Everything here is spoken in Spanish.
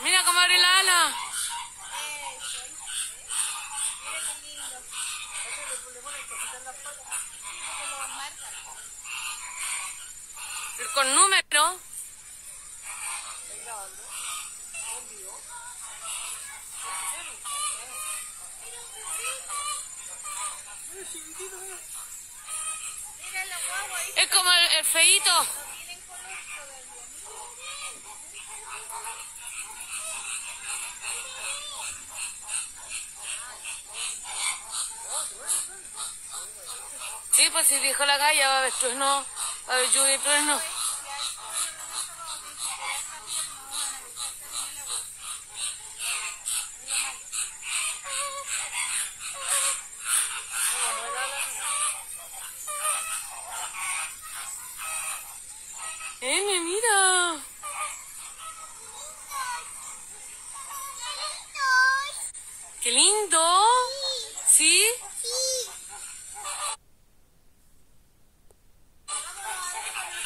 Mira cómo abre la ala. Con número. Es como el, el feito. Sí, pues si dijo la calle, va a haber trueno, va a haber lluvia y trueno. ¡Eh, mira! ¡Qué lindo! ¿Sí?